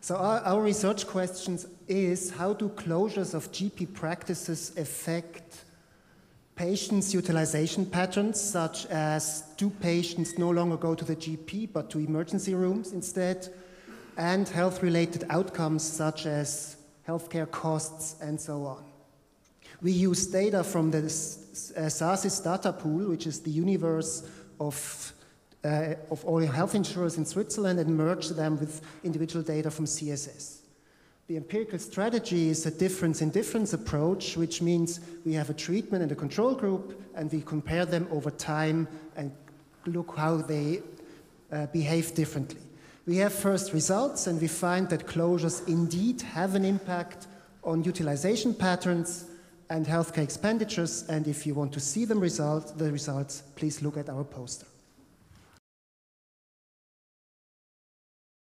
So our, our research questions is how do closures of GP practices affect patients' utilization patterns, such as do patients no longer go to the GP but to emergency rooms instead, and health-related outcomes such as healthcare costs and so on. We use data from the SASIS data pool, which is the universe of uh, of all health insurers in Switzerland and merge them with individual data from CSS. The empirical strategy is a difference in difference approach, which means we have a treatment and a control group, and we compare them over time and look how they uh, behave differently. We have first results, and we find that closures indeed have an impact on utilization patterns and healthcare expenditures. And if you want to see them result, the results, please look at our poster.